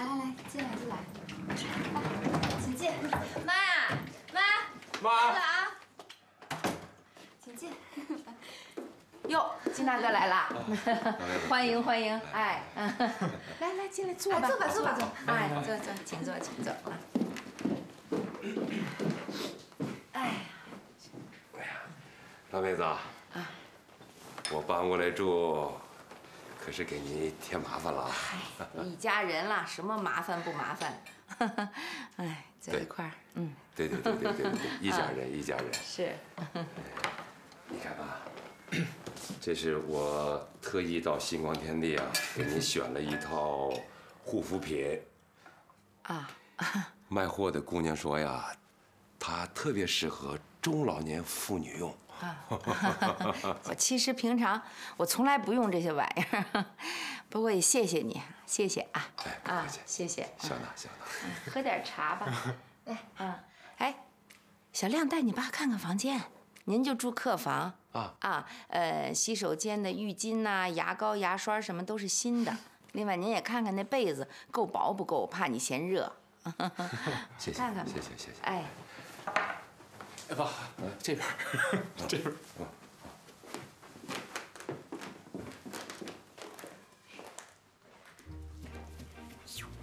来来来，进来进来，来，请进。妈呀，妈，妈。来了啊，请进。哟，金大哥来了，欢迎欢迎，哎，来来进来坐吧，坐吧坐吧。坐吧哎，坐坐，请坐请坐。啊。哎，老妹子啊，我搬过来住，可是给您添麻烦了啊。一家人啦，什么麻烦不麻烦？哎，在一块儿，嗯，对对对对对对，一家人一家人。是，你看啊，这是我特意到星光天地啊，给您选了一套护肤品。啊，卖货的姑娘说呀，它特别适合中老年妇女用。我其实平常我从来不用这些玩意儿，不过也谢谢你，谢谢啊，哎，啊客气，谢谢，小娜小娜。喝点茶吧。来啊，哎，小亮带你爸看看房间，您就住客房啊啊，呃，洗手间的浴巾呐、牙膏、牙刷什么都是新的。另外您也看看那被子够薄不够，怕你嫌热。谢谢看看吧谢谢谢谢。哎，哎爸，这边儿，这边儿。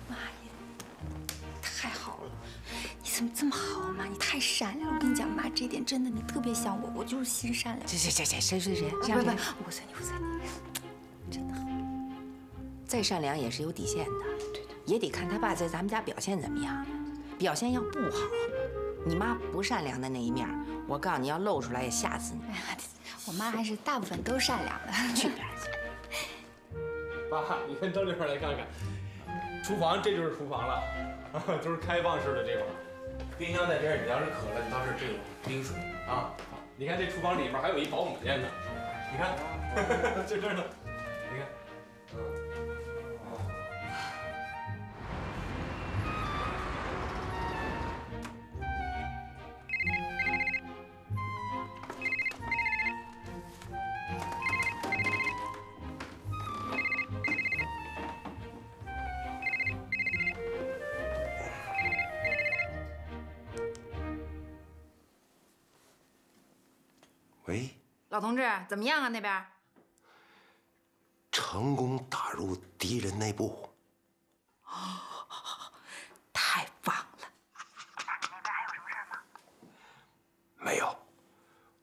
妈呀，太好了！你怎么这么好妈？你太善良了。我跟你讲，妈，这点真的你特别像我，我就是心善良。这这这这谁谁谁？不不不，我算你，我算你，真的好。再善良也是有底线的，对对，也得看他爸在咱们家表现怎么样。表现要不好，你妈不善良的那一面，我告诉你要露出来也吓死你。哎呀，我妈还是大部分都善良的。去边去！爸，你先到这边来看看，厨房这就是厨房了，都是开放式的这块儿。冰箱在这儿，你要是渴了，你到这儿这有冰水啊。你看这厨房里面还有一保姆间呢，你看，就这儿呢，喂，老同志怎么样啊？那边？成功打入敌人内部。太棒了！那边还有什么事吗没有，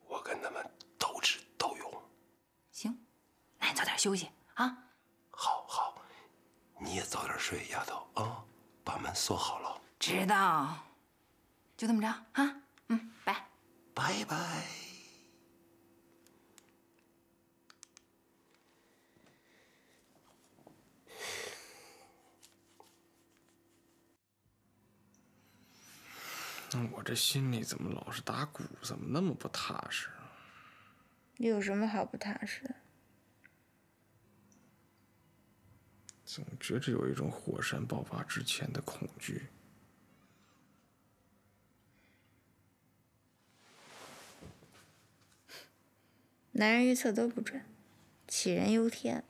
我跟他们斗智斗勇。行，那你早点休息啊。好好，你也早点睡，丫头啊，把门锁好了。知道，就这么着啊。嗯，拜。拜拜。这心里怎么老是打鼓？怎么那么不踏实啊？有什么好不踏实的？总觉着有一种火山爆发之前的恐惧。男人预测都不准，杞人忧天。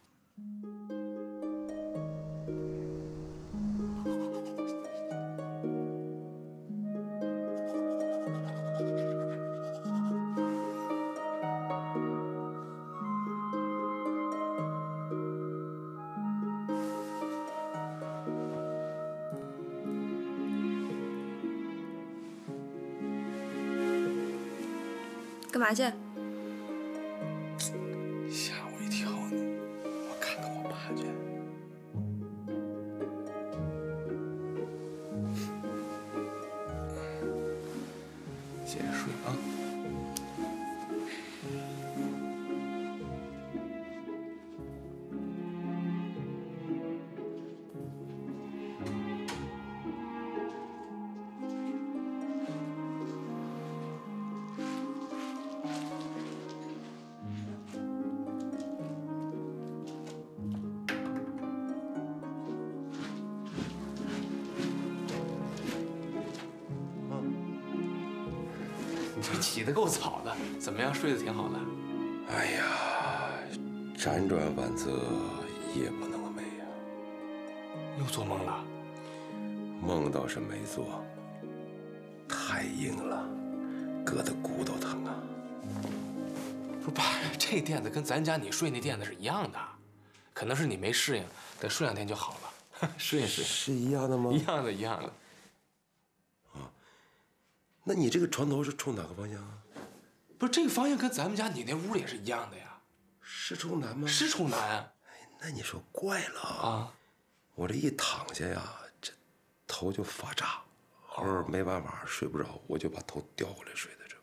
干嘛去？睡得挺好的。哎呀，辗转反侧，夜不能寐呀。又做梦了？梦倒是没做，太硬了，硌得骨头疼啊。不是爸，这垫子跟咱家你睡那垫子是一样的，可能是你没适应，等睡两天就好了。适应适应，是一样的吗？一样的，一样的。啊那你这个床头是冲哪个方向啊？不是这个方向跟咱们家你那屋里也是一样的呀，是冲南吗？是冲南那你说怪了啊！啊。我这一躺下呀，这头就发炸，偶尔没办法睡不着，我就把头调过来睡的。这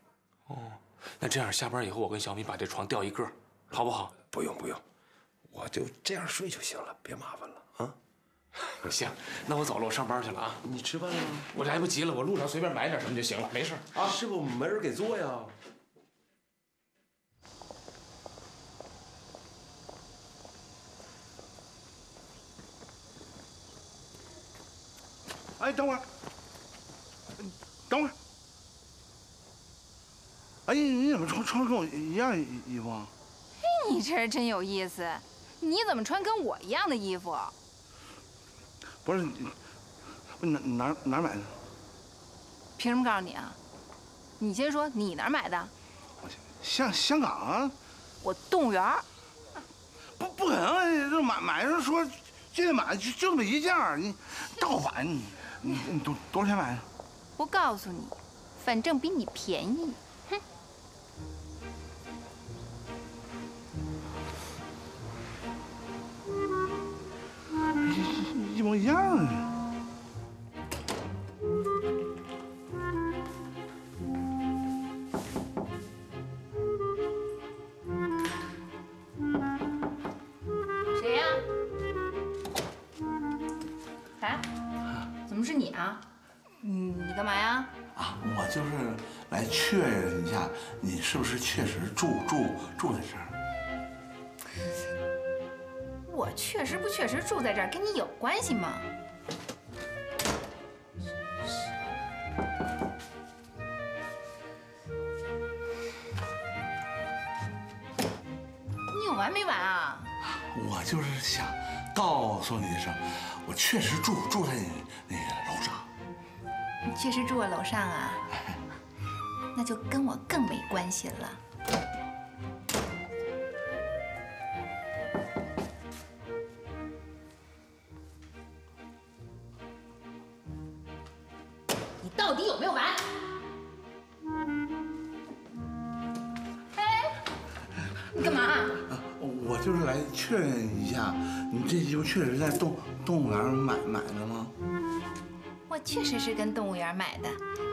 不，哦，那这样下班以后，我跟小米把这床调一个，好不好？不用不用，我就这样睡就行了，别麻烦了啊！行，那我走了，我上班去了啊。你吃饭了吗？我来不及了，我路上随便买点什么就行了，没事啊。是不没人给做呀？哎，等会儿，等会儿。哎，你怎么穿穿跟我一样衣服啊？你这人真有意思，你怎么穿跟我一样的衣服？不是，你不哪哪哪买的？凭什么告诉你啊？你先说你哪儿买的？香香港啊？我动物园儿。不不可能啊！这买买上说这得买就就这么一件儿，你盗版你你你多多少钱买的？我告诉你，反正比你便宜。哼，一一模一样确实不确实住在这儿，跟你有关系吗？你有完没完啊？我就是想告诉你一声，我确实住住在你那个楼上。你确实住我楼上啊？那就跟我更没关系了。到底有没有完？哎，你干嘛？我就是来确认一下，你这衣服确实在动动物园买买的吗？我确实是跟动物园买的，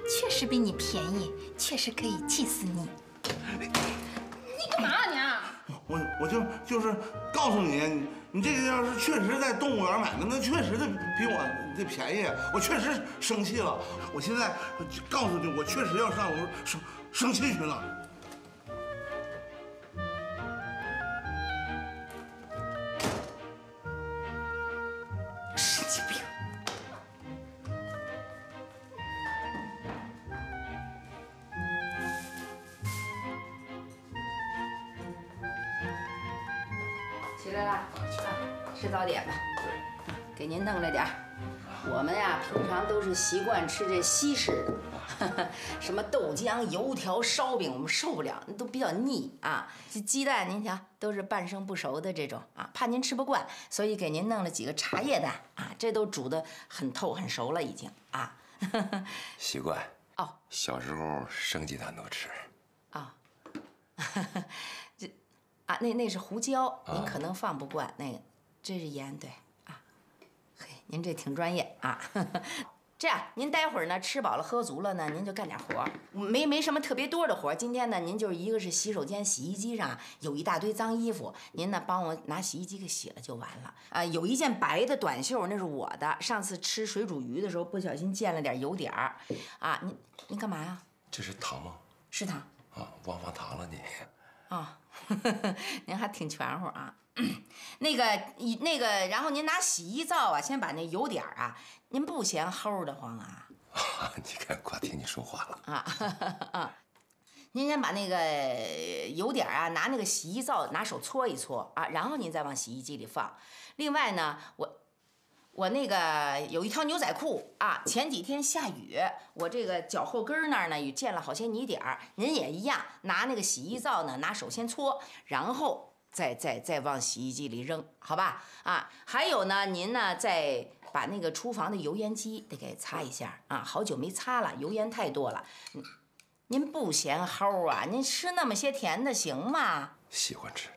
确实比你便宜，确实可以气死你。你干嘛啊你啊？我就就是告诉你，你这个要是确实在动物园买的，那确实的比我这便宜，我确实生气了。我现在告诉你，我确实要上我生生气去了。习惯吃这西式的，什么豆浆、油条、烧饼，我们受不了，那都比较腻啊。这鸡蛋您瞧，都是半生不熟的这种啊，怕您吃不惯，所以给您弄了几个茶叶蛋啊，这都煮得很透很熟了已经啊。习惯。哦，小时候生鸡蛋都吃。啊，这啊，那那是胡椒，您可能放不惯那个，这是盐，对啊。嘿，您这挺专业啊。这样，您待会儿呢吃饱了喝足了呢，您就干点活儿，没没什么特别多的活儿。今天呢，您就是一个是洗手间、洗衣机上有一大堆脏衣服，您呢帮我拿洗衣机给洗了就完了。啊，有一件白的短袖，那是我的，上次吃水煮鱼的时候不小心溅了点油点儿。啊，您您干嘛呀？这是糖吗？是糖。啊，忘放糖了你。啊、您还挺全乎啊。那个，一那个，然后您拿洗衣皂啊，先把那油点儿啊，您不嫌齁得慌啊？你看，光听你说话了。啊 啊！您先把那个油点啊，拿那个洗衣皂拿手搓一搓啊，然后您再往洗衣机里放。另外呢，我我那个有一条牛仔裤啊，前几天下雨，我这个脚后跟那儿呢也溅了好些泥点儿。您也一样，拿那个洗衣皂呢，拿手先搓，然后再再再往洗衣机里扔，好吧？啊，还有呢，您呢再把那个厨房的油烟机得给擦一下啊，好久没擦了，油烟太多了。嗯您不嫌齁啊？您吃那么些甜的行吗？喜欢吃。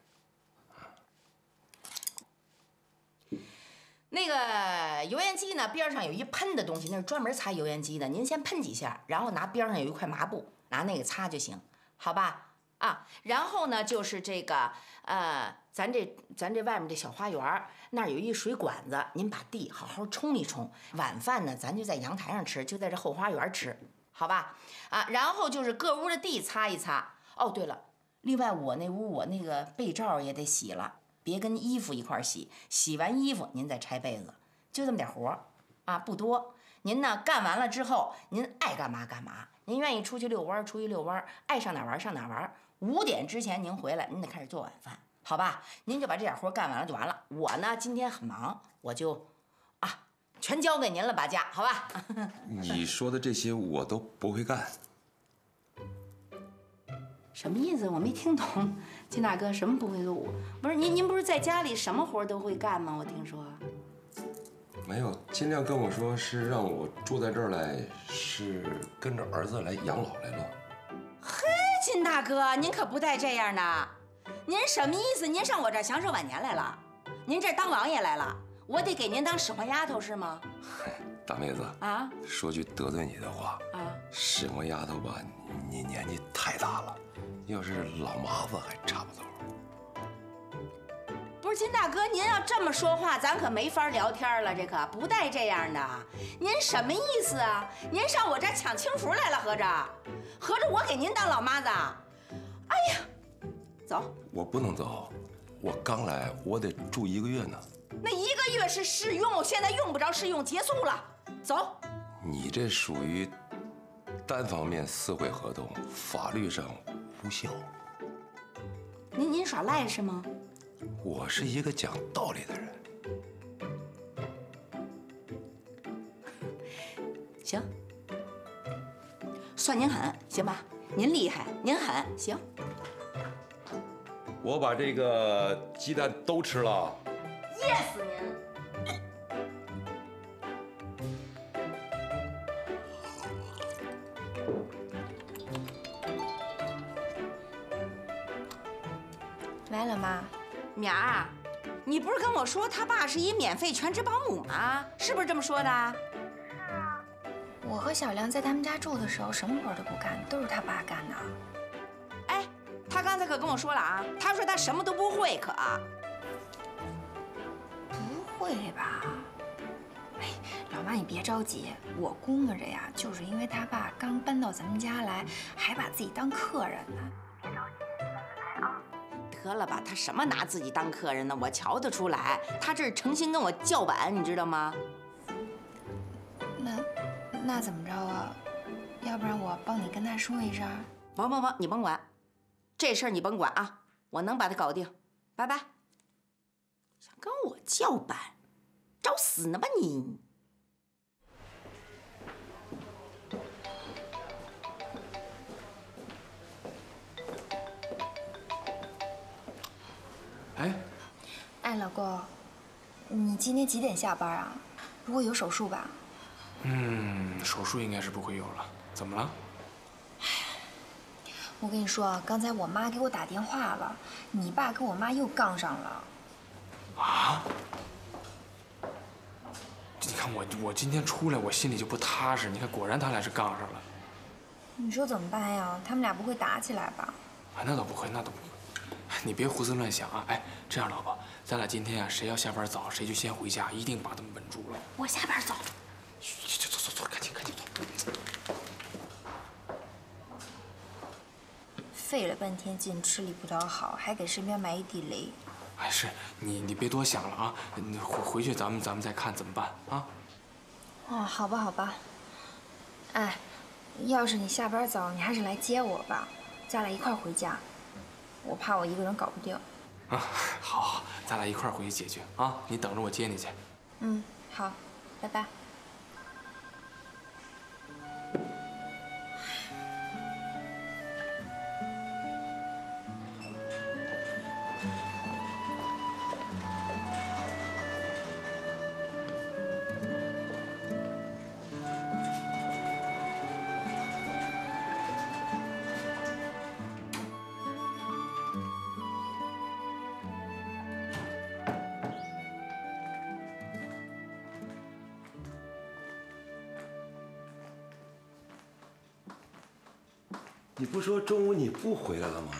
那个油烟机呢，边上有一喷的东西，那是专门擦油烟机的。您先喷几下，然后拿边上有一块抹布，拿那个擦就行，好吧？啊，然后呢，就是这个呃，咱这咱这外面这小花园儿那儿有一水管子，您把地好好冲一冲。晚饭呢，咱就在阳台上吃，就在这后花园吃，好吧？啊，然后就是各屋的地擦一擦。哦，对了，另外我那屋我那个被罩也得洗了。别跟衣服一块洗，洗完衣服您再拆被子，就这么点活儿，啊，不多。您呢干完了之后，您爱干嘛干嘛。您愿意出去遛弯儿，出去遛弯儿；爱上哪儿玩儿上哪儿玩儿。五点之前您回来，您得开始做晚饭，好吧？您就把这点活干完了就完了。我呢今天很忙，我就啊全交给您了，把家，好吧？你说的这些我都不会干。什么意思？我没听懂，金大哥，什么不会做？不是您，您不是在家里什么活都会干吗？我听说。没有，金亮跟我说是让我住在这儿来，是跟着儿子来养老来了。嘿，金大哥，您可不带这样的。您什么意思？您上我这儿享受晚年来了？您这当王爷来了？我得给您当使唤丫头是吗？大妹子啊，说句得罪你的话啊，使唤丫头吧，你年纪太大了，要是老麻子还差不多。不是金大哥，您要这么说话，咱可没法聊天了。这可不带这样的。您什么意思啊？您上我这抢清福来了？合着，合着我给您当老妈子？哎呀，走。我不能走，我刚来，我得住一个月呢。那一个月是试用，现在用不着试用，结束了。走。你这属于单方面撕毁合同，法律上无效。您您耍赖是吗？我是一个讲道理的人。行，算您狠，行吧？您厉害，您狠，行。我把这个鸡蛋都吃了。噎死您！来了，妈。苗儿，你不是跟我说他爸是一免费全职保姆吗？是不是这么说的？是啊我和小梁在他们家住的时候，什么活都不干，都是他爸干的。哎，他刚才可跟我说了啊，他说他什么都不会，可。不会吧？哎，老妈你别着急，我估摸着呀，就是因为他爸刚搬到咱们家来，还把自己当客人呢。得了吧，他什么拿自己当客人呢？我瞧得出来，他这是诚心跟我叫板，你知道吗？那那怎么着啊？要不然我帮你跟他说一声。甭甭甭，你甭管，这事儿你甭管啊，我能把他搞定。拜拜。想跟我叫板，找死呢吧你！哎，哎，老公，你今天几点下班啊？不会有手术吧？嗯，手术应该是不会有了。怎么了？我跟你说，刚才我妈给我打电话了，你爸跟我妈又杠上了。啊？你看我，我今天出来，我心里就不踏实。你看，果然他俩是杠上了。你说怎么办呀？他们俩不会打起来吧？啊，那倒不会，那倒不会。你别胡思乱想啊！哎，这样，老婆，咱俩今天啊，谁要下班早，谁就先回家，一定把他们稳住了。我下班早。去去，走走走，赶紧赶紧走。费了半天劲吃力不讨好，还给身边埋一地雷。哎，是你，你别多想了啊！你回回去，咱们咱们再看怎么办啊？哦，好吧，好吧。哎，要是你下班早，你还是来接我吧，咱俩一块回家。我怕我一个人搞不定。啊，好，好，咱俩一块回去解决啊！你等着我接你去。嗯，好，拜拜。你不说中午你不回来了吗？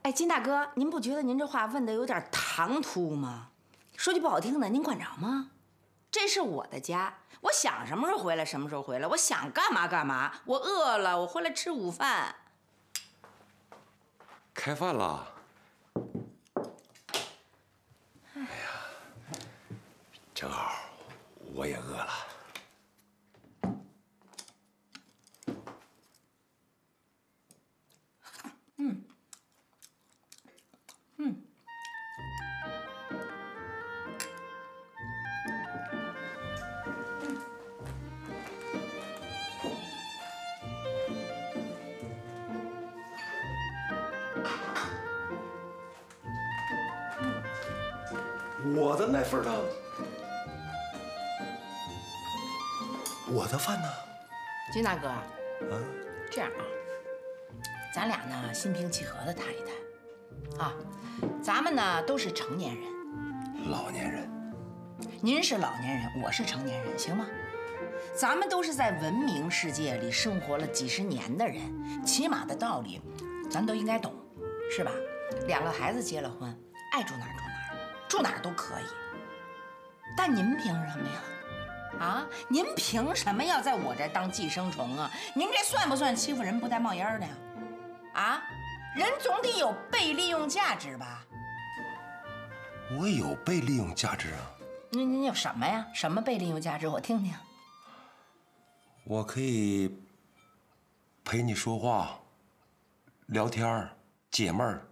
哎，金大哥，您不觉得您这话问的有点唐突吗？说句不好听的，您管着吗？这是我的家，我想什么时候回来什么时候回来，我想干嘛干嘛。我饿了，我回来吃午饭。开饭了。哎呀，正好我也饿金大哥，啊，这样啊，咱俩呢心平气和的谈一谈。啊，咱们呢都是成年人，老年人，您是老年人，我是成年人，行吗？咱们都是在文明世界里生活了几十年的人，起码的道理，咱都应该懂，是吧？两个孩子结了婚，爱住哪儿住哪儿，住哪儿都可以。但您凭什么呀？啊，您凭什么要在我这儿当寄生虫啊？您这算不算欺负人不带冒烟的呀？啊，人总得有被利用价值吧？我有被利用价值啊！您您有什么呀？什么被利用价值？我听听。我可以陪你说话、聊天、解闷儿，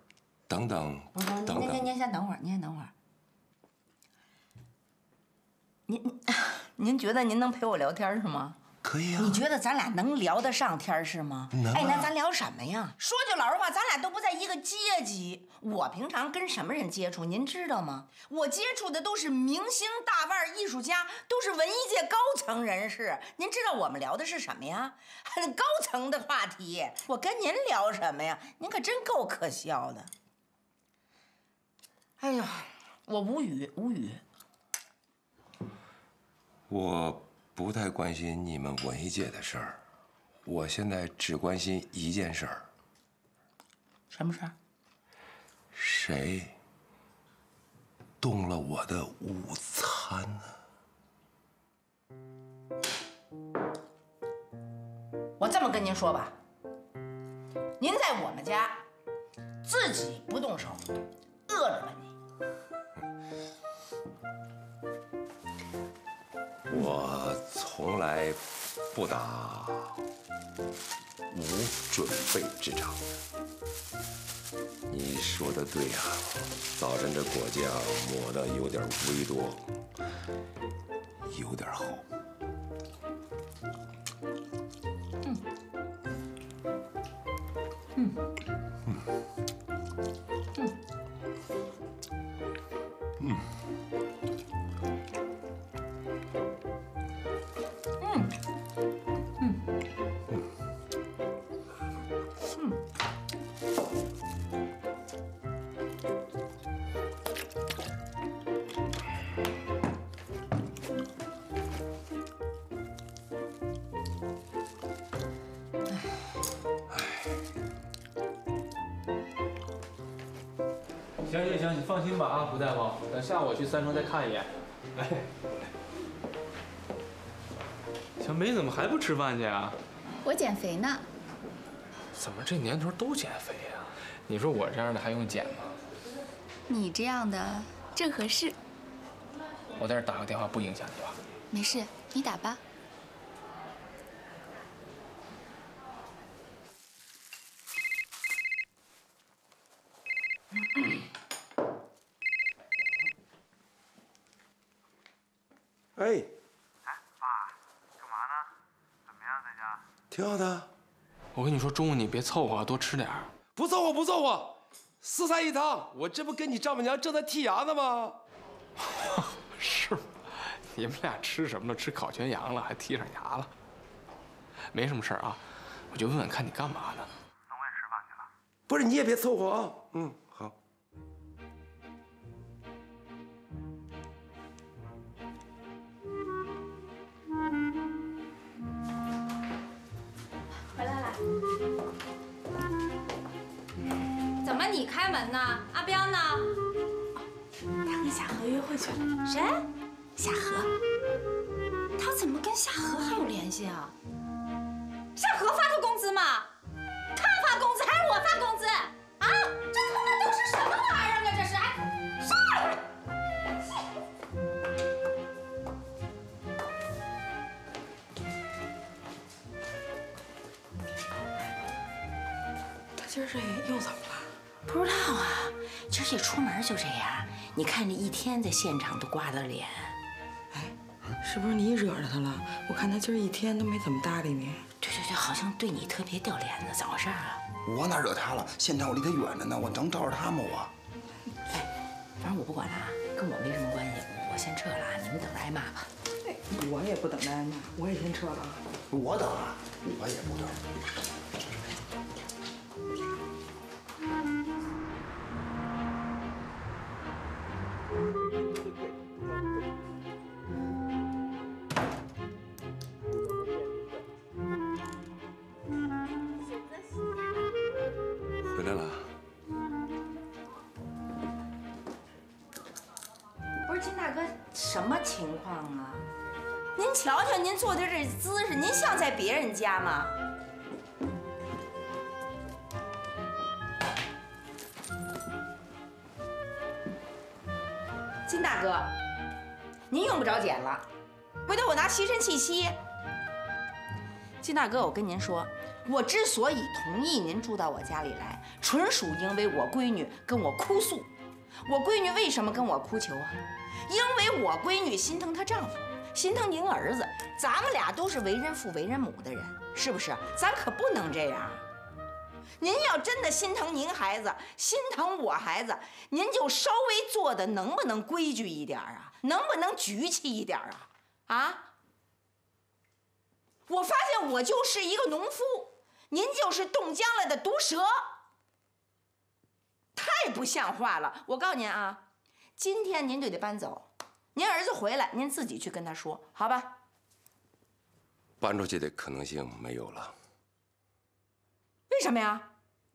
等等，等等。您您您先等会儿，您先等会儿。您您 您觉得您能陪我聊天是吗？可以啊你。觉得咱俩能聊得上天是吗？能啊哎，那咱聊什么呀？说句老实话，咱俩都不在一个阶级。我平常跟什么人接触，您知道吗？我接触的都是明星、大腕、艺术家，都是文艺界高层人士。您知道我们聊的是什么呀？很高层的话题。我跟您聊什么呀？您可真够可笑的。哎呀，我无语，无语。我不太关心你们文艺界的事儿，我现在只关心一件事儿：什么事儿？谁动了我的午餐呢？我这么跟您说吧，您在我们家自己不动手，饿着吧你。我从来不打无准备之仗。你说的对啊，早晨这果酱抹的有点微多，有点厚。行行行，你放心吧啊，胡大夫，等下午我去三城再看一眼。哎，小梅怎么还不吃饭去啊？我减肥呢。怎么这年头都减肥呀、你说我这样的还用减吗？你这样的正合适。我在这打个电话不影响你吧？没事，你打吧。哎，哎，爸，干嘛呢？怎么样，在家？挺好的。我跟你说，中午你别凑合，多吃点儿。不凑合，不凑合，四菜一汤。我这不跟你丈母娘正在剔牙呢吗？是吗？你们俩吃什么了？吃烤全羊了，还剔上牙了？没什么事儿啊，我就问问看你干嘛呢？等我也吃饭去了。不是，你也别凑合啊。嗯，开门呢？阿彪呢？他跟夏荷约会去了。谁？夏荷。他怎么跟夏荷还有联系啊？夏荷发他工资吗？他发工资还是我发工资？啊？这他妈都是什么玩意儿啊？这是？哎，上！他今儿这又怎么了？不知道啊，今儿这出门就这样。你看这一天在现场都刮的脸。哎，是不是你惹着他了？我看他今儿一天都没怎么搭理你。对对对，好像对你特别掉脸子，咋回事啊？我哪惹他了？现场我离他远着呢，我能招着他吗？我。哎，反正我不管了啊，跟我没什么关系，我先撤了啊，你们等着挨骂吧。我也不等着挨骂，我也先撤了。我等啊，我也不等。回来了。不是金大哥，什么情况啊？您瞧瞧，您坐的这姿势，您像在别人家吗？金大哥，您用不着剪了，回头我拿吸尘器吸。金大哥，我跟您说，我之所以同意您住到我家里来，纯属因为我闺女跟我哭诉。我闺女为什么跟我哭求啊？因为我闺女心疼她丈夫，心疼您儿子。咱们俩都是为人父为人母的人，是不是？咱可不能这样。您要真的心疼您孩子，心疼我孩子，您就稍微做的能不能规矩一点啊？能不能局气一点啊？啊？我发现我就是一个农夫，您就是冻僵了的毒蛇。太不像话了！我告诉您啊，今天您就得搬走，您儿子回来，您自己去跟他说，好吧？搬出去的可能性没有了，为什么呀？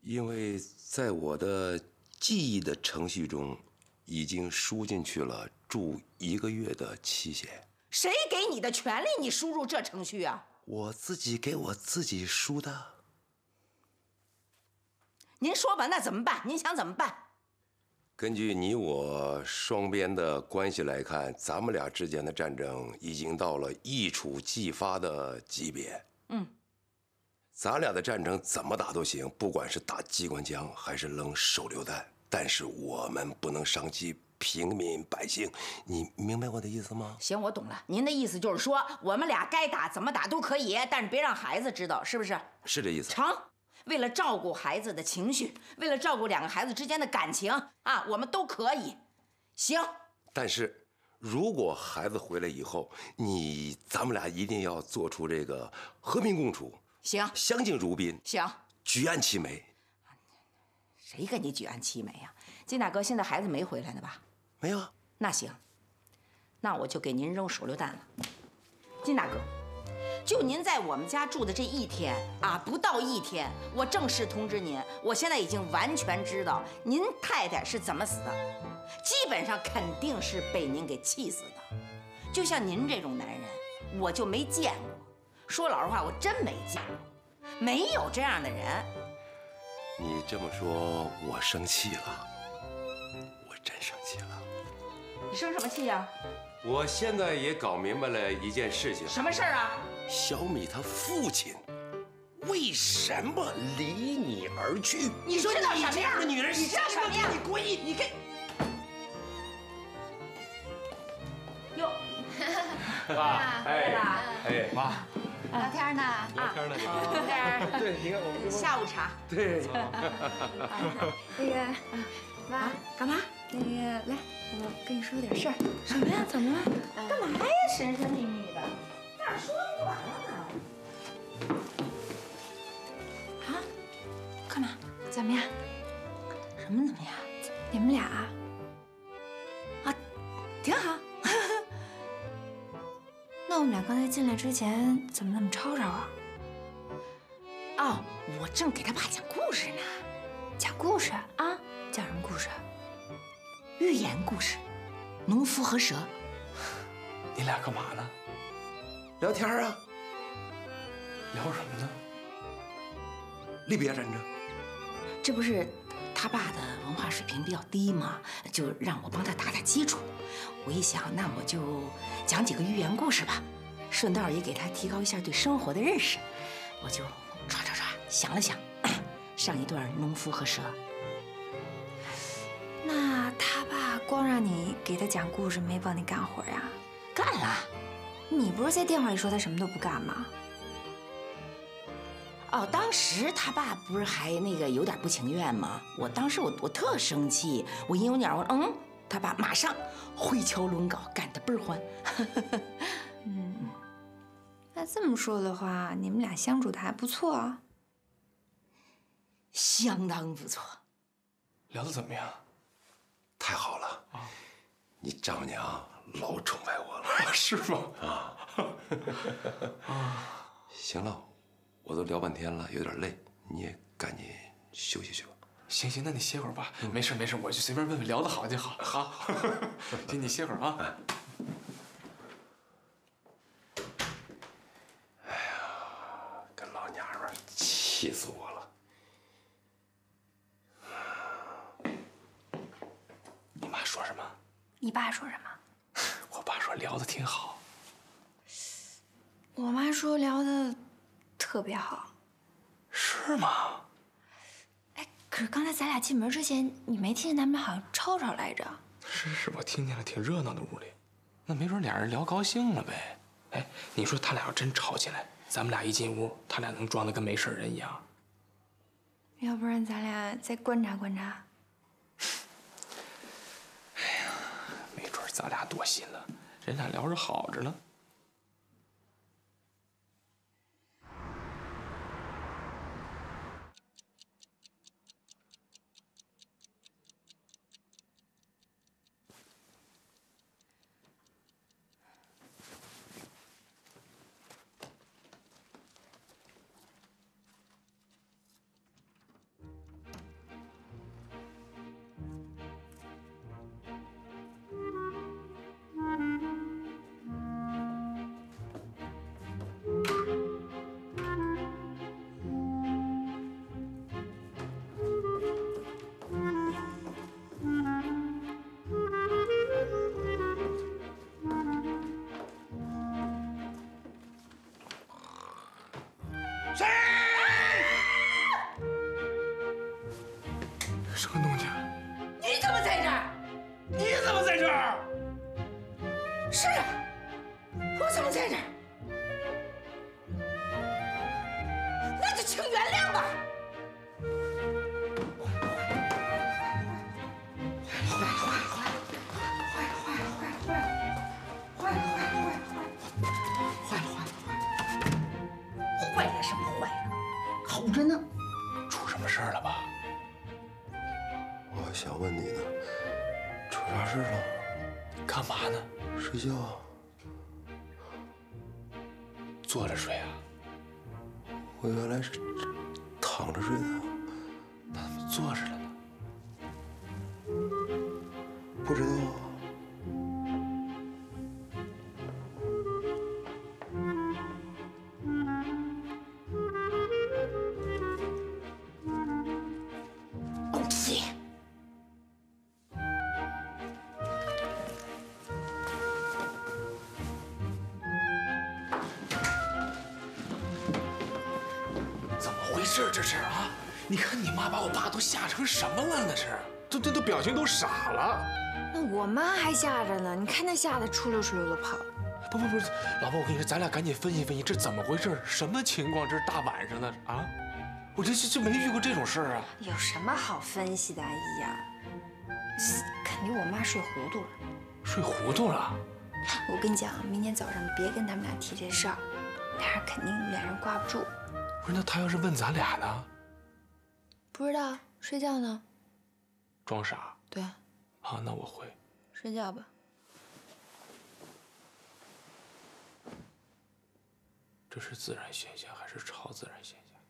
因为在我的记忆的程序中，已经输进去了住一个月的期限。谁给你的权利？你输入这程序啊？我自己给我自己输的。您说吧，那怎么办？您想怎么办？根据你我双边的关系来看，咱们俩之间的战争已经到了一触即发的级别。嗯，咱俩的战争怎么打都行，不管是打机关枪还是扔手榴弹，但是我们不能伤及平民百姓。你明白我的意思吗？行，我懂了。您的意思就是说，我们俩该打怎么打都可以，但是别让孩子知道，是不是？是这意思。成。为了照顾孩子的情绪，为了照顾两个孩子之间的感情啊，我们都可以。行。但是，如果孩子回来以后，你咱们俩一定要做出这个和平共处。行。相敬如宾。行。举案齐眉。谁跟你举案齐眉呀？金大哥，现在孩子没回来呢吧？没有。那行，那我就给您扔手榴弹了。金大哥。就您在我们家住的这一天啊，不到一天，我正式通知您，我现在已经完全知道您太太是怎么死的，基本上肯定是被您给气死的。就像您这种男人，我就没见过。说老实话，我真没见过，没有这样的人。你这么说，我生气了，我真生气了。你生什么气呀？我现在也搞明白了一件事情。什么事儿啊？小米他父亲为什么离你而去？你说你这样的女人，你知道什么呀？你故意，你给哟，爸，哎哎，妈，聊天呢聊天呢，喝点 对，你看我们下午茶。对，那个，妈，干嘛？那个，来，我跟你说点事儿。什么呀？怎么了？干嘛呀？神神秘秘的，那儿说不就完了吗？啊？干嘛？怎么样？什么怎么样？你们俩啊？啊，挺好。那我们俩刚才进来之前怎么那么吵吵啊？哦，我正给他爸讲故事呢，讲故事啊？讲什么故事？寓言故事，农夫和蛇。你俩干嘛呢？聊天啊，聊什么呢？离别战争。这不是他爸的文化水平比较低嘛？就让我帮他打打基础。我一想，那我就讲几个寓言故事吧，顺道也给他提高一下对生活的认识。我就唰唰唰想了想，上一段农夫和蛇。那他爸光让你给他讲故事，没帮你干活呀？干了。你不是在电话里说他什么都不干吗？哦，当时他爸不是还那个有点不情愿吗？我当时我我特生气，我一有鸟我说嗯，他爸马上挥锹抡镐，干得倍儿欢。嗯，那这么说的话，你们俩相处的还不错啊。相当不错。聊得怎么样？太好了啊！你丈母娘老宠爱我了，是吗？啊 啊！行了，我都聊半天了，有点累，你也赶紧休息去吧。行行，那你歇会儿吧。没事没事，我就随便问问，聊得好就好。好，行，你歇会儿啊。哎呀，跟老娘们儿气死我了！你妈说什么？你爸说什么？我爸说聊的挺好。我妈说聊的特别好。是吗？哎，可是刚才咱俩进门之前，你没听见他们好像吵吵来着？是是，我听见了，挺热闹的屋里。那没准俩人聊高兴了呗。哎，你说他俩要真吵起来，咱们俩一进屋，他俩能装的跟没事人一样？要不然咱俩再观察观察。哎呀没准咱俩多心了，人俩聊着好着呢。事？这是啊？你看你妈把我爸都吓成什么了？那是，都都都表情都傻了。那我妈还吓着呢，你看她吓得出溜出溜的跑。不不不，老婆，我跟你说，咱俩赶紧分析分析，这怎么回事？什么情况？这是大晚上的啊！我这这这没遇过这种事儿啊！有什么好分析的？阿姨呀，肯定我妈睡糊涂了。睡糊涂了？我跟你讲，明天早上别跟他们俩提这事儿，俩人肯定脸上挂不住。不是，那他要是问咱俩呢？不知道，睡觉呢。装傻？对。啊，那我会。睡觉吧。这是自然现象还是超自然现象？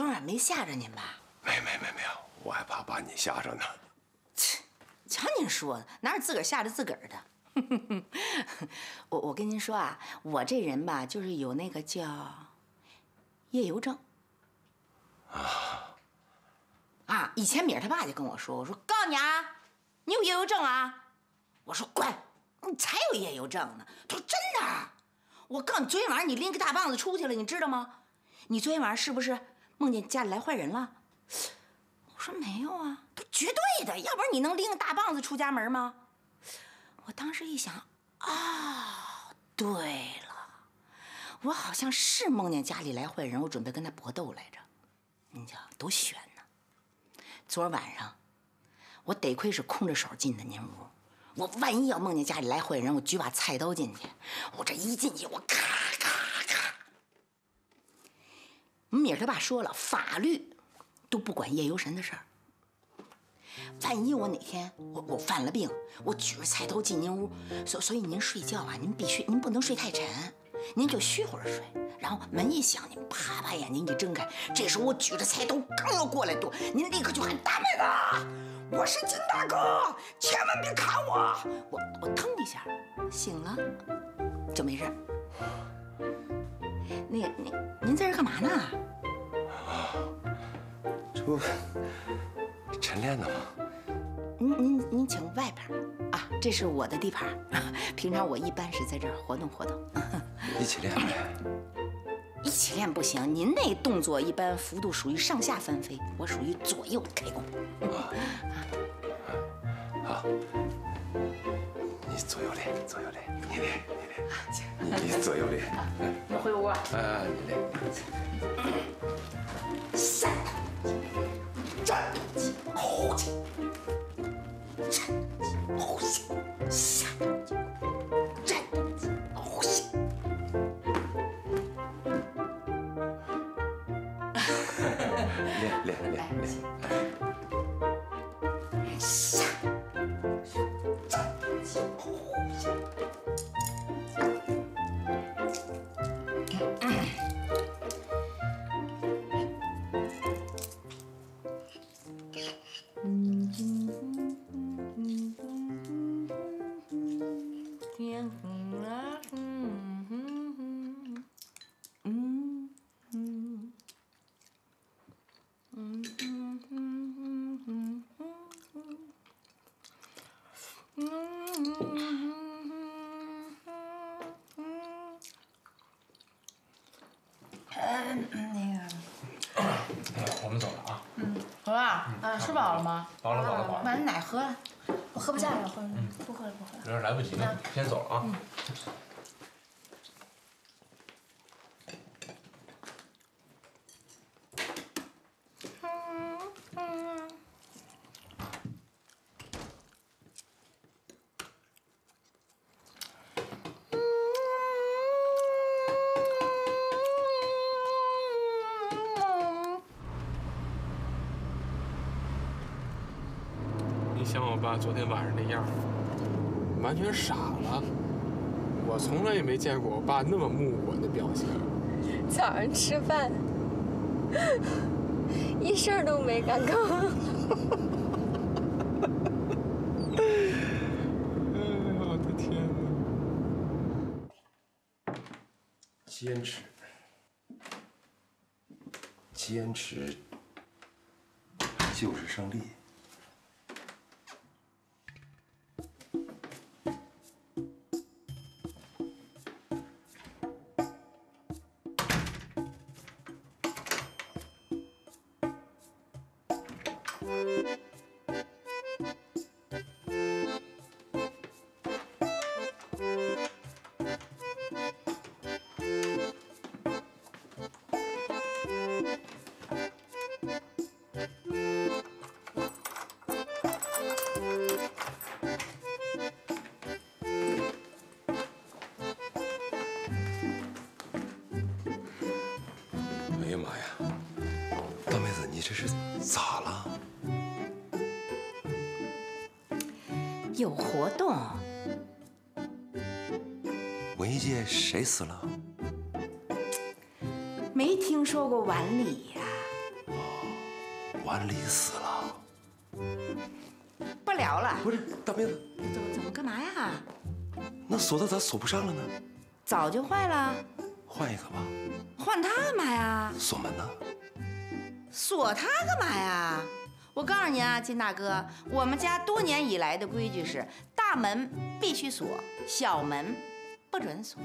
昨晚没吓着您吧？没没没没有，我还怕把你吓着呢。切瞧您说的，哪有自个儿吓着自个儿的？我我跟您说啊，我这人吧，就是有那个叫夜游症。啊啊！以前米儿他爸就跟我说，我说告诉你啊，你有夜游症啊。我说滚，你才有夜游症呢。他说真的。我告诉你，昨天晚上你拎个大棒子出去了，你知道吗？你昨天晚上是不是梦见家里来坏人了？我说没有啊，他绝对的，要不然你能拎个大棒子出家门吗？我当时一想，啊，对了，我好像是梦见家里来坏人，我准备跟他搏斗来着。你瞧多悬呢！昨晚上，我得亏是空着手进的您屋。我万一要梦见家里来坏人，我举把菜刀进去，我这一进去，我咔。米儿他爸说了，法律都不管夜游神的事儿。万一我哪天我我犯了病，我举着菜刀进您屋，所所以您睡觉啊，您必须您不能睡太沉，您就虚会儿睡，然后门一响，您啪把眼睛一睁开，这时候我举着菜刀刚要过来剁，您立刻就喊大妹子，我是金大哥，千万别砍我！我我腾一下醒了，就没事。那个您您在这干嘛呢？啊这不晨练呢吗？您您您请外边啊，这是我的地盘，平常我一般是在这儿活动活动。一起练呗。一起练不行，您那动作一般幅度属于上下翻飞，我属于左右开弓。啊好，你左右练，左右练，你练，你左右脸。你回屋。啊，你练。三，站，后起，站，后起，我们走了啊。好吧。爸，嗯，吃饱了吗？饱了饱了饱了把那奶喝了。我喝不下了，喝不喝了不喝了。有点来不及了，先走了啊。你想我爸昨天晚上那样，完全傻了。我从来也没见过我爸那么木我的表情。早上吃饭，一声儿都没敢吭。哎呀，我的天哪！坚持，坚持就是胜利。有活动，文艺界谁死了？没听说过碗里呀、哦碗里死了。不聊了。不是，大妹子，怎么怎么干嘛呀？那锁子咋锁不上了呢？早就坏了，换一个吧。换它干嘛呀？锁门呢？锁它干嘛呀？我告诉你啊，金大哥，我们家多年以来的规矩是：大门必须锁，小门不准锁。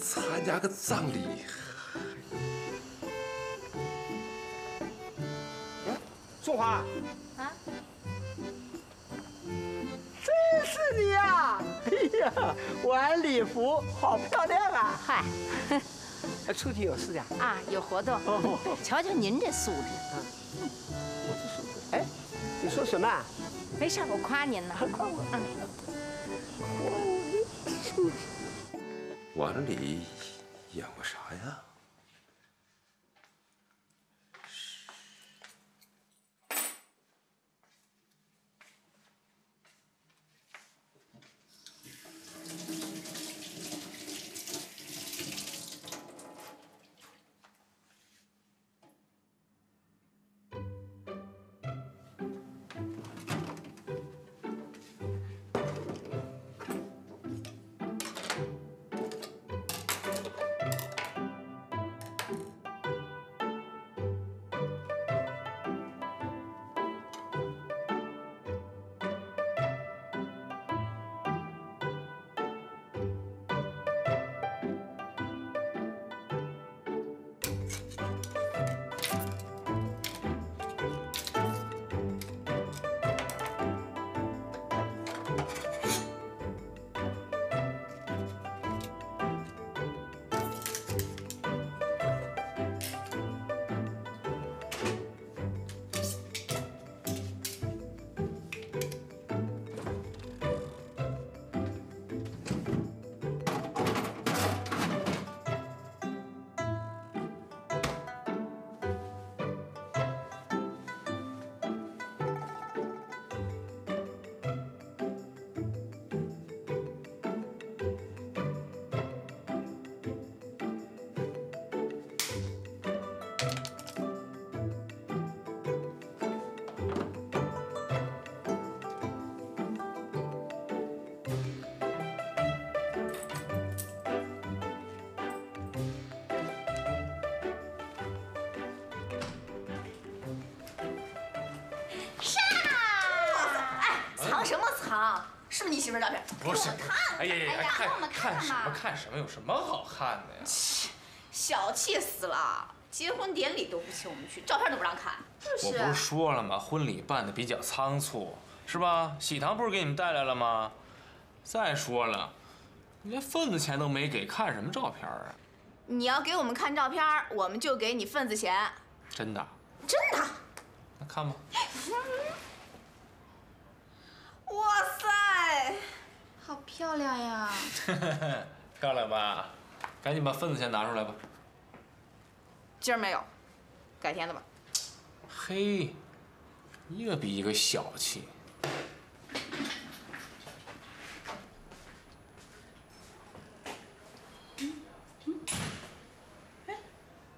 参加个葬礼，淑华，啊，真是你呀！哎呀，晚礼服好漂亮啊！嗨，出去有事呀？啊，有活动。瞧瞧您这素质，我这素质。哎，你说什么啊？没事，我夸您呢。夸我。嗯。碗里演过啥呀？是不是你媳妇儿照片？不是给我看，哎呀呀让我们看什么。看什么？有什么好看的呀？小气死了！结婚典礼都不请我们去，照片都不让看。我不是说了吗？婚礼办的比较仓促，是吧？喜糖不是给你们带来了吗？再说了，你连份子钱都没给，看什么照片啊？你要给我们看照片，我们就给你份子钱。真的？真的。那看吧。哇塞，好漂亮呀！漂亮吧？赶紧把份子钱拿出来吧。今儿没有，改天的吧。嘿，一个比一个小气。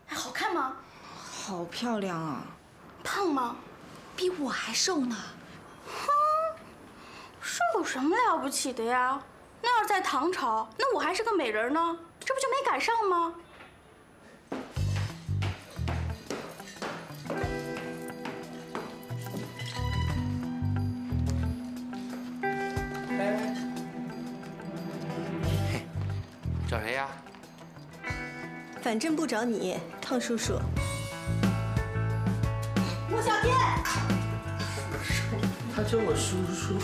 还好看吗？好漂亮啊！胖吗？比我还瘦呢。哼，瘦有什么了不起的呀？那要是在唐朝，那我还是个美人呢，这不就没赶上吗？找谁呀？反正不找你，汤叔叔。他叫我叔叔。